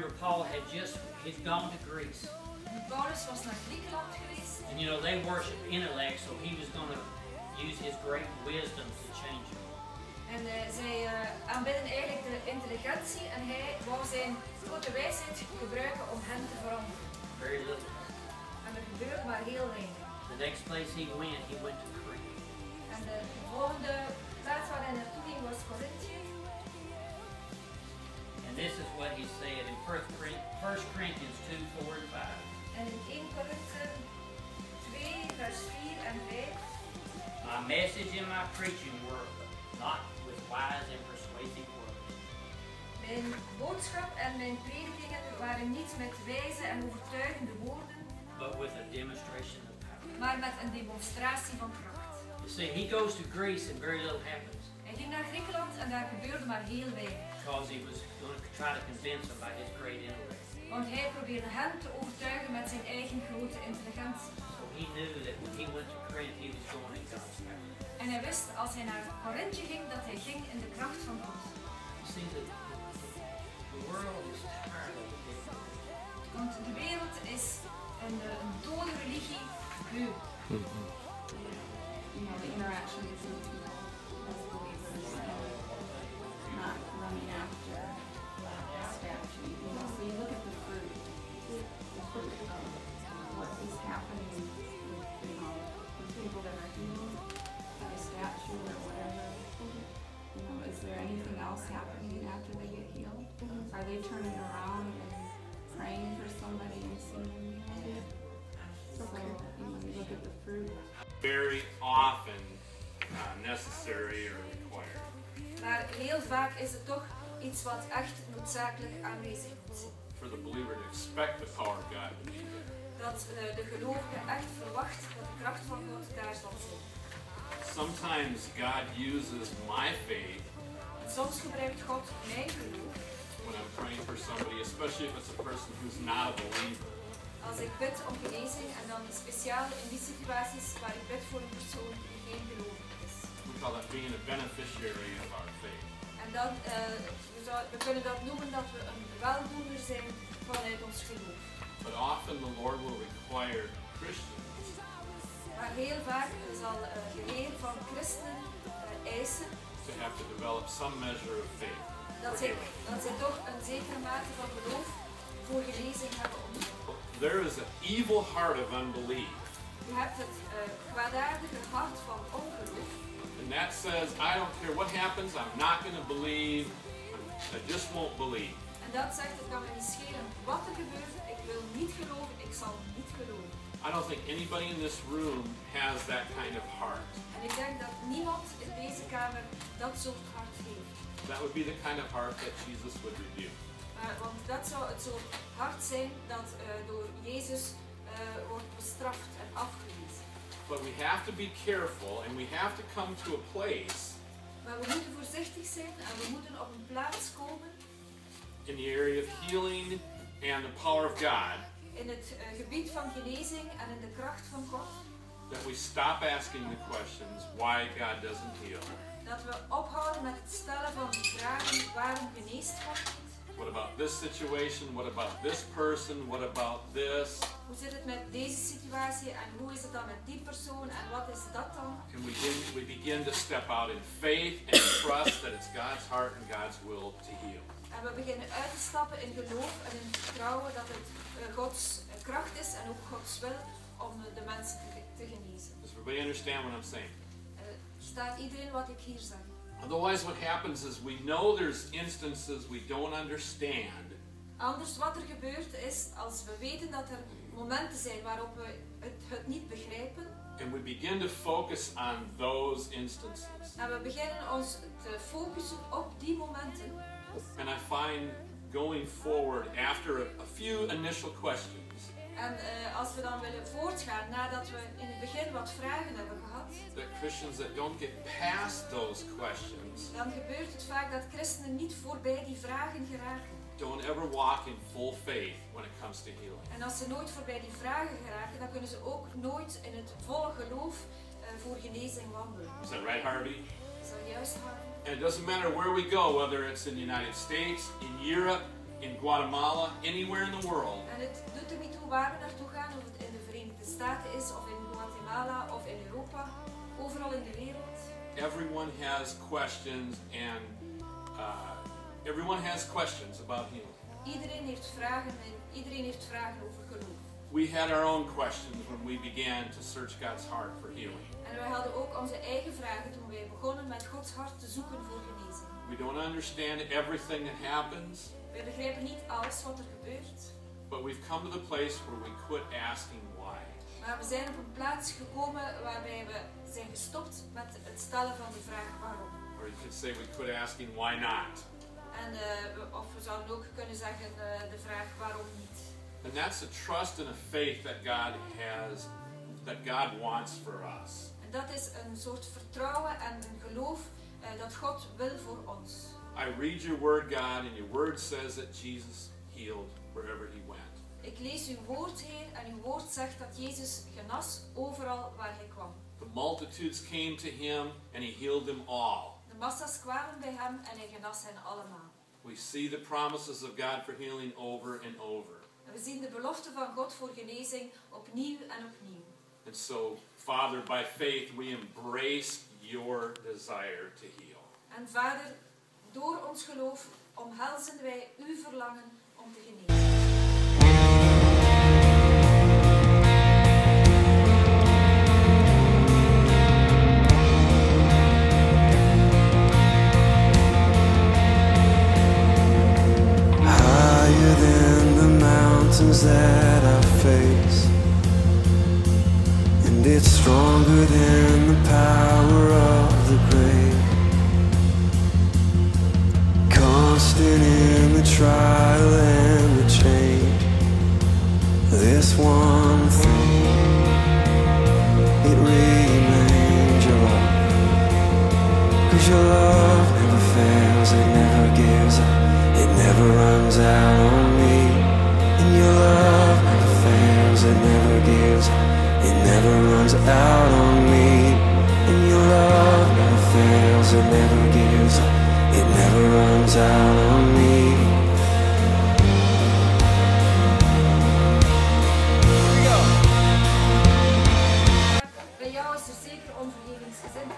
remember Paul had just, he'd gone to Greece. Paulus was naar Griekenland geweest. And you know, they worship intellect, so he was going to use his great wisdom to change them. En eh, zij eh, aanbidden eigenlijk de intelligentie en hij wou zijn grote wijsheid gebruiken om hen te veranderen. Very little. En er gebeurt maar heel weinig. The next place he went, he went to Crete. En de volgende Corinthians 2, 4, and 5. En in 1 Korinthe 2, vers 4 en 5. My message and my preaching were not with wise and persuasive words, Mijn boodschap en mijn predikingen waren niet met wijze en overtuigende woorden, but with a demonstration of power. maar met een demonstratie van kracht. You see, he goes to Greece and very little happens Hij ging naar Griekenland en daar gebeurde maar heel weinig. because he was going to try to convince them by his great intellect. Want hij probeerde hen te overtuigen met zijn eigen grote intelligentie. So he knew that when he went to Corinth, he was going in God's power. En hij wist als hij naar Korinthe ging dat hij ging in de kracht van God. You see, the, the world is tired of the big word. Want de wereld is een, eh, een dode religie beu. you know, the interaction between people as believers and they turning around and praying for somebody and seeing? So, you know, you look at the fruit. very often uh, necessary or required. Maar heel vaak is het toch iets wat echt noodzakelijk aanwezig moet zijn. For the believer to expect the power of God to be there. Dat eh, de gelovige echt verwacht dat de kracht van God daar zal zijn. Sometimes God uses my faith soms gebruikt God mijn geloof when I'm praying for somebody, especially if it's a person who's not a believer. als ik bid om genezing en dan speciaal in die situaties waar ik bid voor een persoon die geen gelovig is. We call that being a beneficiary of our faith. En dan, eh, we, zou- we kunnen dat noemen dat we een weldoener zijn vanuit ons geloof. But often the Lord will require Christians Maar heel vaak zal eh, de Heer van christenen eh, eisen to have to develop some measure of faith. Dat zij, healing. dat zij toch een zekere mate van geloof voor genezing hebben ontwikkeld. There is an evil heart of unbelief, Je hebt het eh, kwaadaardige hart van ongeloof. and that says, I don't care what happens, I'm not going to believe, I just won't believe. En dat zegt, het kan me niet schelen wat er gebeurt. Ik wil niet geloven, ik zal niet geloven. I don't think anybody in this room has that kind of heart. En ik denk dat niemand in deze kamer dat soort hart heeft. That would be the kind of heart that Jesus would rebuke. Maar, want dat zou het soort hart zijn dat eh, door Jezus eh, wordt bestraft en afgewezen. But we have to be careful and we have to come to a place Maar we moeten voorzichtig zijn en we moeten op een plaats komen in the area of healing and the power of God in het eh, gebied van genezing en in de kracht van God. that we stop asking the questions why God doesn't heal. Dat we ophouden met het stellen van de vragen waarom geneest God niet? What about this situation? What about this person? What about this? Hoe zit het met deze situatie en hoe is het dan met die persoon en wat is dat dan? And we begin, we begin to step out in faith and trust that it's God's heart and God's will to heal. En we beginnen uit te stappen in geloof en in vertrouwen dat het eh, Gods eh, kracht is en ook Gods wil om eh, de mensen te, te genezen. Does everybody understand what I'm saying? Staat iedereen wat ik hier zeg? Otherwise, what happens is we know there's instances we don't understand, Anders wat er gebeurt is, als we weten dat er momenten zijn waarop we het, het niet begrijpen, and we begin to focus on those instances. en we beginnen ons te focussen op die momenten, And I find going forward after a, a few initial questions en eh, als we dan willen voortgaan nadat we in het begin wat vragen hebben gehad, that Christians that don't get past those questions dan gebeurt het vaak dat christenen niet voorbij die vragen geraken. don't ever walk in full faith when it comes to healing. En als ze nooit voorbij die vragen geraken, dan kunnen ze ook nooit in het volle geloof eh, voor genezing wandelen. Is that right, Harvey? Is dat juist, Harm? And it doesn't matter where we go, whether it's in the United States, in Europe, in Guatemala, anywhere in the world, En het doet er niet toe waar we naartoe gaan, of het in de Verenigde Staten is, of in Guatemala, of in Europa, overal in de wereld. everyone has questions and uh, everyone has questions about healing. Iedereen heeft vragen en iedereen heeft vragen over geloof. We had our own questions when we began to search God's heart for healing. En wij hadden ook onze eigen vragen toen wij begonnen met Gods hart te zoeken voor genezing. We don't understand everything that happens, Wij begrijpen niet alles wat er gebeurt, but we've come to the place where we quit asking why. maar we zijn op een plaats gekomen waarbij we zijn gestopt met het stellen van de vraag waarom. Or you could say we quit asking why not. En, eh, we- of we zouden ook kunnen zeggen eh, de vraag waarom niet. And that's a trust and a faith that God has, that God wants for us. En dat is een soort vertrouwen en een geloof eh, dat God wil voor ons. I read your word, God, and your word says that Jesus healed wherever he went. Ik lees uw woord, Heer, en uw woord zegt dat Jezus genas overal waar hij kwam. The multitudes came to him and he healed them all. De massa's kwamen bij hem en hij genas hen allemaal. We see the promises of God for healing over and over. En we zien de belofte van God voor genezing opnieuw en opnieuw. And so, Father, by faith, we embrace your desire to heal. En Vader, door ons geloof omhelzen wij uw verlangen om te genezen. Constant in the trial and the change. This one thing, it remains your love. Cause your love never fails, it never gives up, it never runs out on me. And your love never fails, it never gives up, it never runs out on me. And your love never fails, it never gives up, it never runs out on me. Bij jou is er zeker onvergevingsgezind,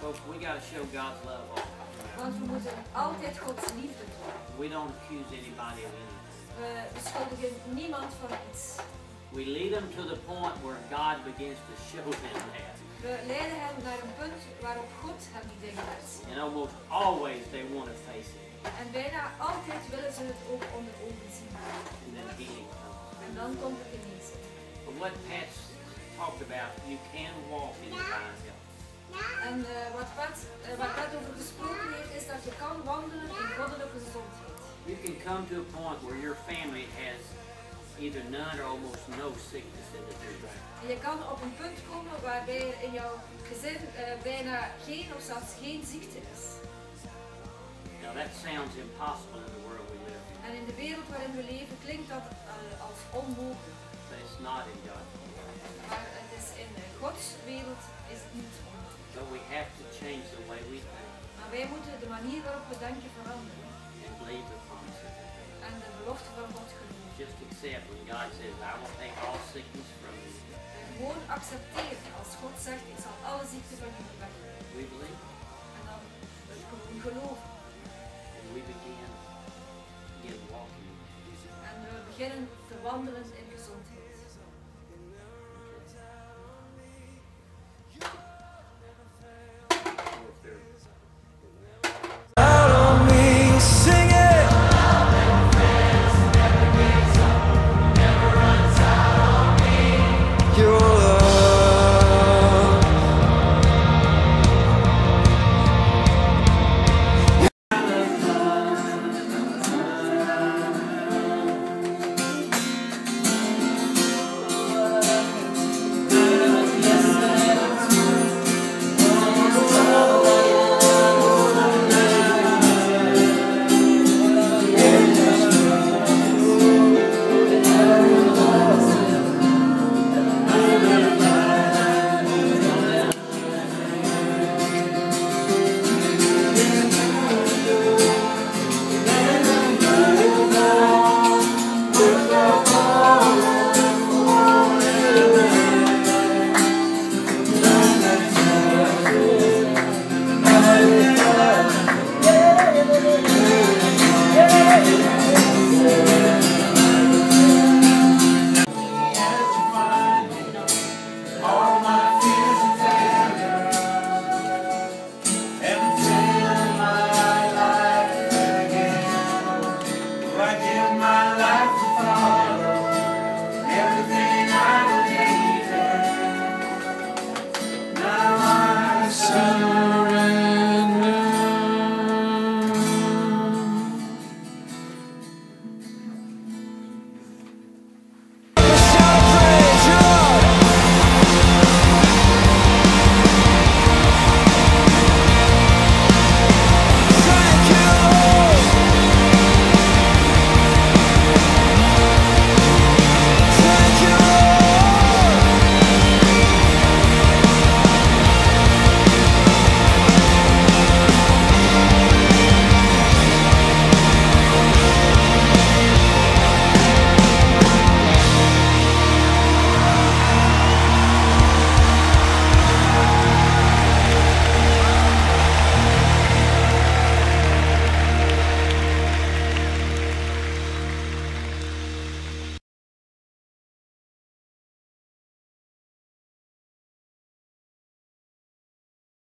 Folks, we got to show God's love all the time. want we moeten altijd Gods liefde tonen. We don't accuse anybody of anything. We beschuldigen niemand van iets. We lead them to the point where God begins to show them that. We leiden hen naar een punt waarop God hen die dingen. And almost always they want to face it. En bijna altijd willen ze het ook onder ogen zien. And then healing comes. En dan komt de genezing. But what talked about, you can walk in divine health. En eh, wat Pat, Pat over gesproken heeft, is dat je kan wandelen in goddelijke gezondheid. You can come to a point where your family has either none or almost no sickness in it. En je kan op een punt komen waarbij in jouw gezin eh, bijna geen of zelfs geen ziekte is. Now that sounds impossible in the world we live in, En in de wereld waarin we leven klinkt dat eh, als onmogelijk. but it's not in world. Maar het is in eh, Gods wereld is het niet onmogelijk. But we have to change the way we think Maar wij moeten de manier waarop we denken veranderen. and believe the promises. En de belofte van God. Just accept when God says, I will take all sickness from you. En gewoon accepteren als God zegt, ik zal alle ziekte van jullie wegnemen. We believe